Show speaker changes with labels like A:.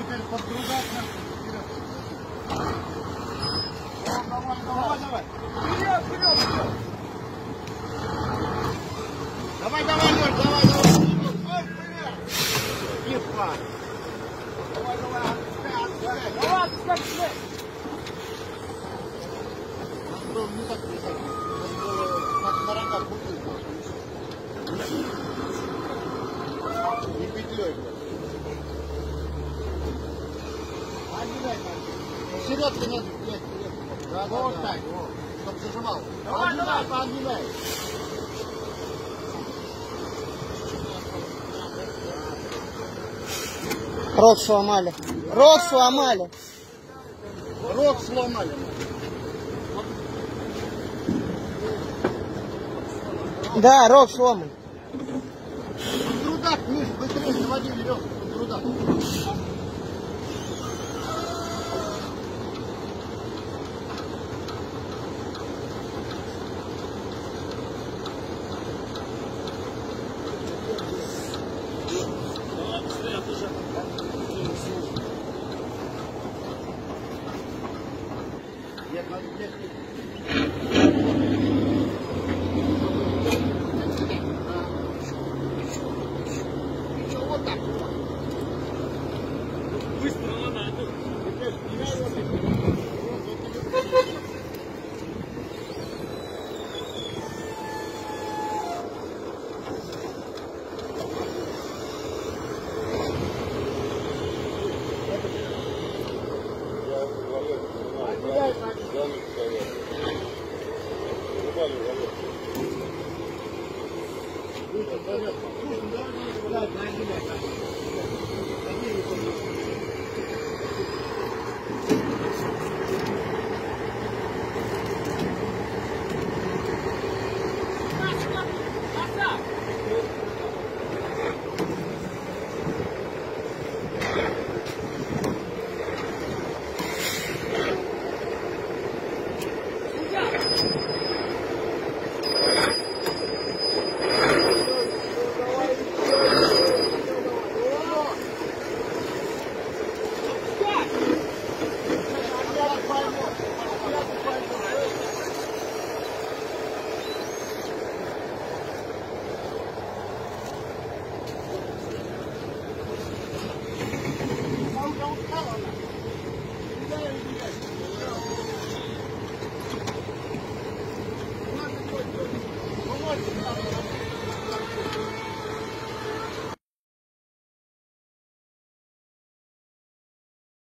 A: теперь подгружаться. Давай, давай, давай. Вперед, вперед, вперед. Давай, давай, Лёш, давай, давай. Ой, вперед. Тихо. Давай, давай, отпускай. Давай, отпускай, отпускай. Надо было не так как на рогах бутылку. Не петлей, блядь. Блядь, блядь. Да, да, вот так, вот. Чтоб зажимал. Давай, давай, поотгибай.
B: Рог сломали. Рог сломали.
A: Рог сломали.
B: Да, рог сломан.
A: Трудак, Миш, быстрее заводи веревку. Трудак. Нет, Valeu, valeu. Muito bom, Thank you.